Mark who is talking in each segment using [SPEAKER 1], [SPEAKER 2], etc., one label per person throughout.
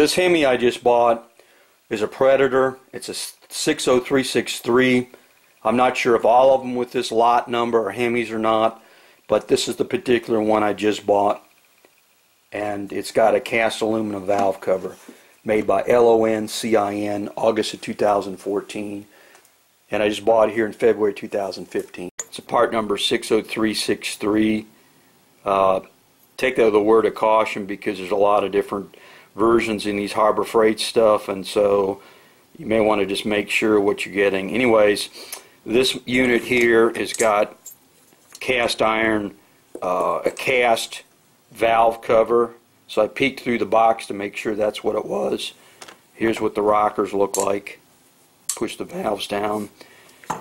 [SPEAKER 1] This Hemi I just bought is a Predator. It's a 60363. I'm not sure if all of them with this lot number are Hemis or not, but this is the particular one I just bought. And it's got a cast aluminum valve cover made by LONCIN, August of 2014. And I just bought it here in February 2015. It's a part number 60363. Uh, take that with a word of caution because there's a lot of different versions in these Harbor Freight stuff, and so you may want to just make sure what you're getting. Anyways, this unit here has got cast iron, uh, a cast valve cover. So I peeked through the box to make sure that's what it was. Here's what the rockers look like. Push the valves down.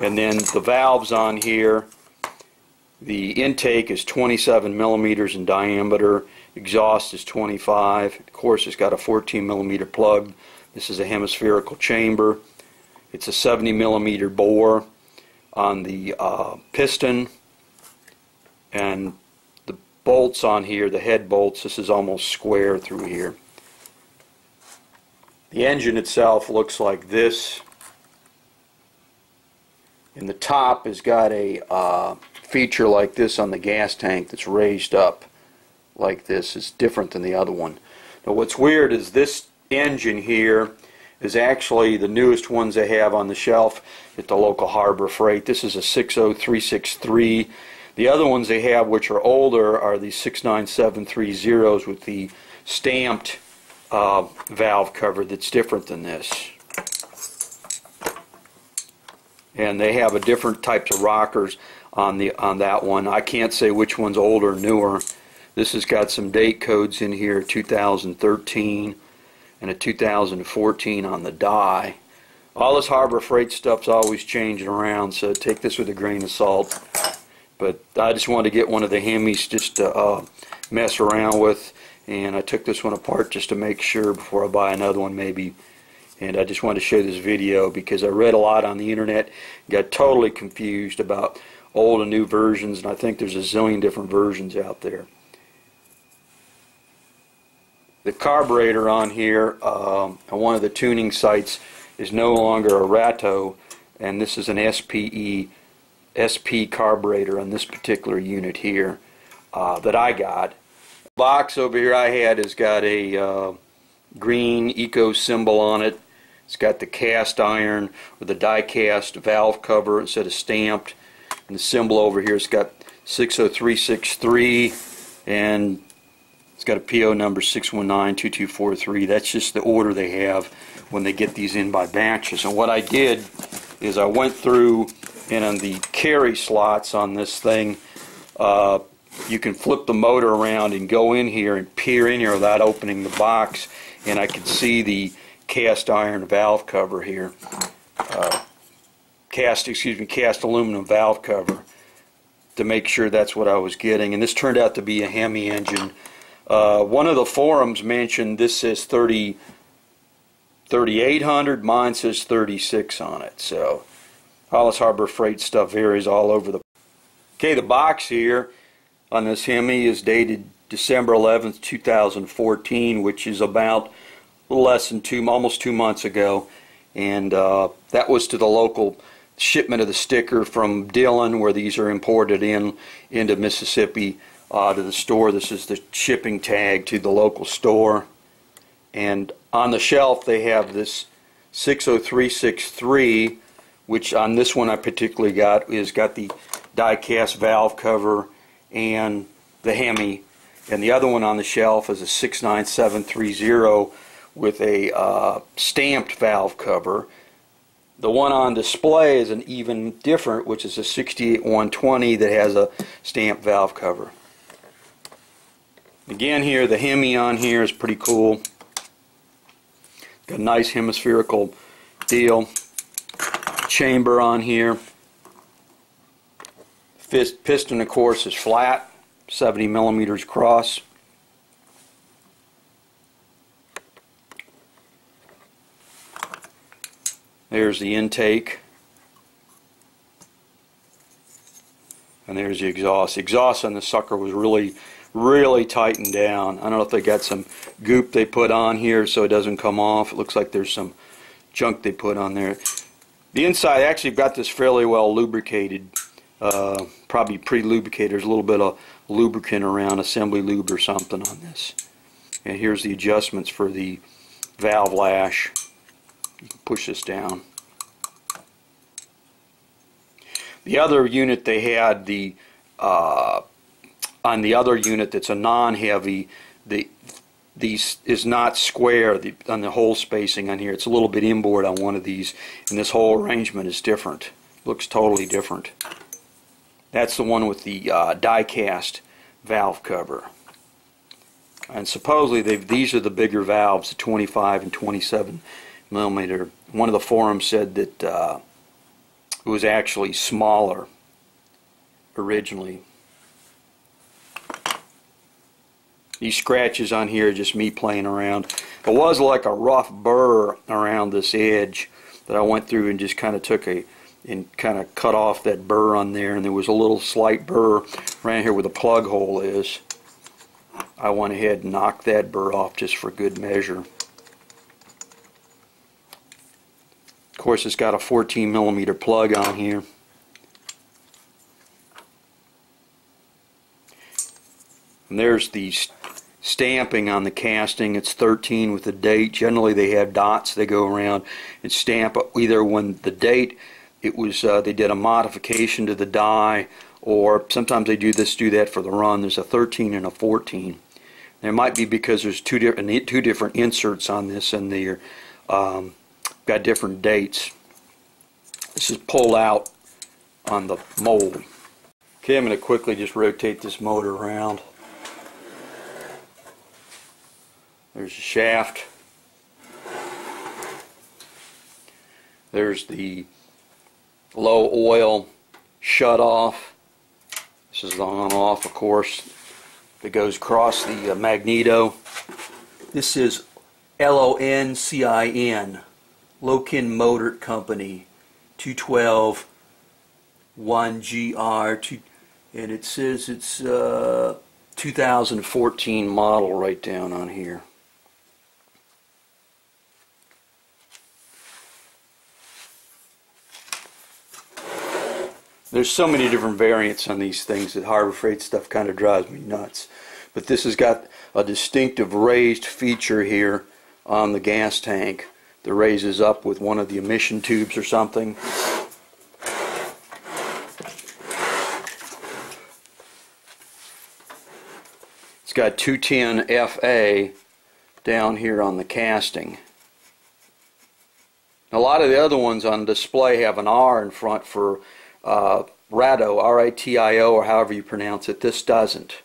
[SPEAKER 1] And then the valves on here, the intake is 27 millimeters in diameter. Exhaust is 25. Of course, it's got a 14 millimeter plug. This is a hemispherical chamber. It's a 70 millimeter bore on the uh, piston and the bolts on here, the head bolts, this is almost square through here. The engine itself looks like this. And the top has got a uh, feature like this on the gas tank that's raised up like this. It's different than the other one. Now what's weird is this engine here is actually the newest ones they have on the shelf at the local Harbor Freight. This is a 60363. The other ones they have, which are older, are the 69730s with the stamped uh, valve cover that's different than this. And they have a different types of rockers on the on that one. I can't say which one's older or newer. This has got some date codes in here, 2013 and a 2014 on the die. All this Harbor Freight stuff's always changing around, so take this with a grain of salt. But I just wanted to get one of the Hemis just to uh, mess around with, and I took this one apart just to make sure before I buy another one maybe. And I just wanted to show this video because I read a lot on the internet, got totally confused about old and new versions, and I think there's a zillion different versions out there the carburetor on here um, on one of the tuning sites is no longer a Rato and this is an SPE SP carburetor on this particular unit here uh, that I got. Box over here I had has got a uh, green eco symbol on it. It's got the cast iron or the die cast valve cover instead of stamped. And the symbol over here has got 60363 and it's got a PO number 6192243. That's just the order they have when they get these in by batches. And what I did is I went through and on the carry slots on this thing, uh, you can flip the motor around and go in here and peer in here without opening the box. And I could see the cast iron valve cover here. Uh, cast, excuse me, cast aluminum valve cover to make sure that's what I was getting. And this turned out to be a Hemi engine uh, one of the forums mentioned this says 30, 3800, mine says 36 on it. So Hollis Harbor Freight stuff varies all over the. Okay, the box here on this Hemi is dated December 11th, 2014, which is about less than two, almost two months ago. And uh, that was to the local shipment of the sticker from Dillon, where these are imported in into Mississippi uh, to the store. This is the shipping tag to the local store. And on the shelf they have this 60363, which on this one I particularly got is got the die cast valve cover and the Hemi. And the other one on the shelf is a 69730 with a uh, stamped valve cover. The one on display is an even different, which is a 68120 that has a stamped valve cover. Again here, the Hemi on here is pretty cool. Got a nice hemispherical deal. Chamber on here. Fist, piston, of course, is flat, 70 millimeters cross. There's the intake. And there's the exhaust. The exhaust on the sucker was really, really tightened down. I don't know if they got some goop they put on here so it doesn't come off. It looks like there's some junk they put on there. The inside actually got this fairly well lubricated. Uh, probably pre-lubricated. There's a little bit of lubricant around, assembly lube or something on this. And here's the adjustments for the valve lash. You can push this down. The other unit they had, the uh, on the other unit that's a non-Hemi, the these is not square the, on the hole spacing on here. It's a little bit inboard on one of these, and this whole arrangement is different. Looks totally different. That's the one with the uh, die-cast valve cover. And supposedly these are the bigger valves, the 25 and 27 millimeter. One of the forums said that uh, it was actually smaller originally. These scratches on here are just me playing around. It was like a rough burr around this edge that I went through and just kind of took a and kind of cut off that burr on there and there was a little slight burr right here where the plug hole is. I went ahead and knocked that burr off just for good measure. Of course it's got a 14 millimeter plug on here. And there's the stamping on the casting. It's 13 with the date. Generally they have dots they go around and stamp either when the date it was uh, they did a modification to the die or sometimes they do this do that for the run. There's a 13 and a 14. There might be because there's two different two different inserts on this and they're um, got different dates. This is pulled out on the mold. Okay, I'm going to quickly just rotate this motor around. There's the shaft. There's the low oil shut off. This is the on off, of course. It goes across the uh, magneto. This is L-O-N-C-I-N, Loncin Motor Company, 212 1GR, and it says it's uh, 2014 model right down on here. There's so many different variants on these things that Harbor Freight stuff kind of drives me nuts. But this has got a distinctive raised feature here on the gas tank that raises up with one of the emission tubes or something. It's got 210 FA down here on the casting. A lot of the other ones on display have an R in front for uh, Ratio, R-A-T-I-O, or however you pronounce it. This doesn't.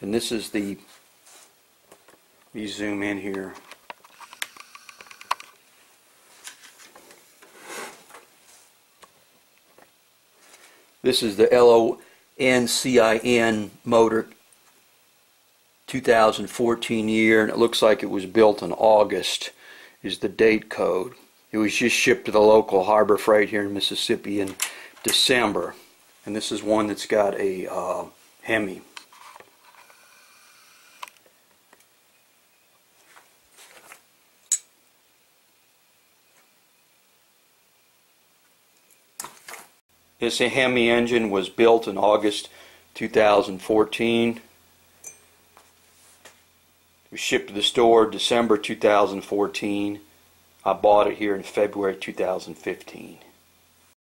[SPEAKER 1] And this is the, let me zoom in here. This is the L-O-N-C-I-N motor 2014 year and it looks like it was built in August is the date code. It was just shipped to the local Harbor Freight here in Mississippi in December. And this is one that's got a uh, Hemi. This Hemi engine was built in August 2014. It was shipped to the store December 2014. I bought it here in February 2015.